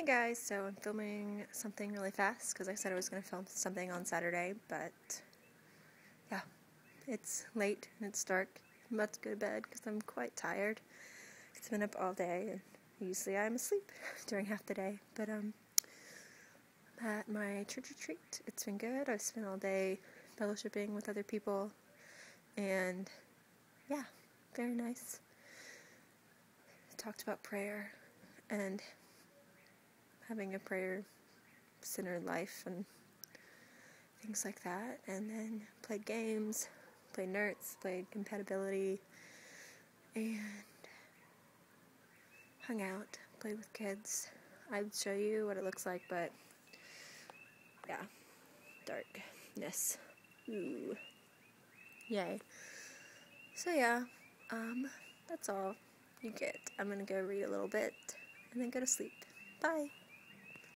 Hey guys, so I'm filming something really fast because I said I was going to film something on Saturday, but yeah, it's late and it's dark. I'm about to go to bed because I'm quite tired. It's been up all day and usually I'm asleep during half the day, but um, I'm at my church retreat. It's been good. I've spent all day fellowshipping with other people and yeah, very nice. Talked about prayer and having a prayer centered life and things like that. And then played games, played nerds, played compatibility, and hung out, played with kids. I would show you what it looks like, but yeah, darkness. Ooh. Yay. So yeah, um, that's all you get. I'm gonna go read a little bit and then go to sleep. Bye.